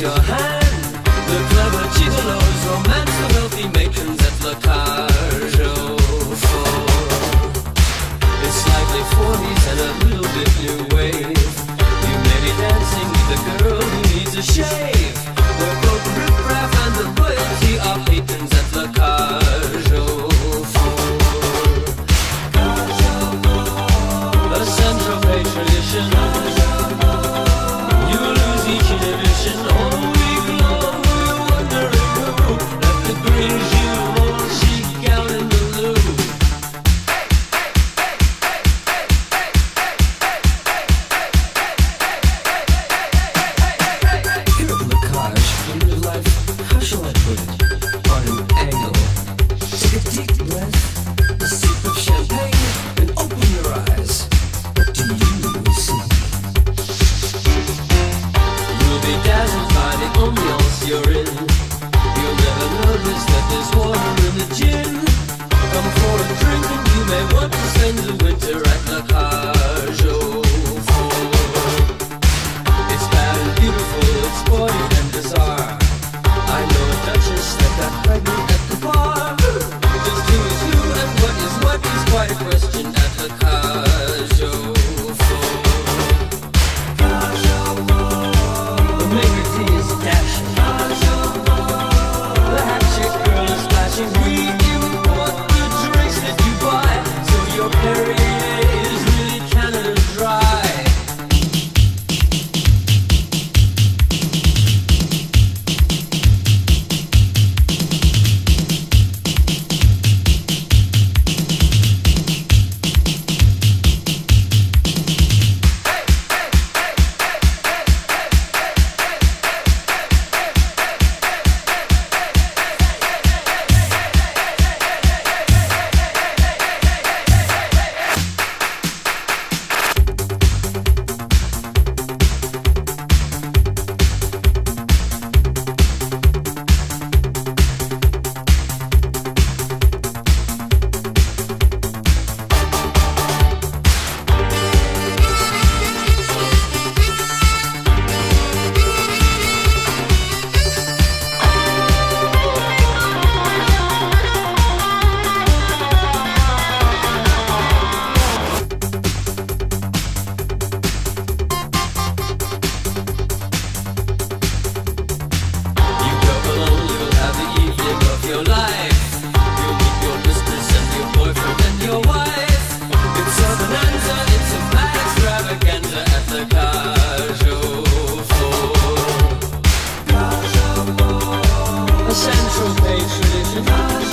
your hand. The clever wealthy matrons at. It's slightly 40s and a little bit new wave. You may be dancing with a girl who needs a shave. Radha the central page tradition.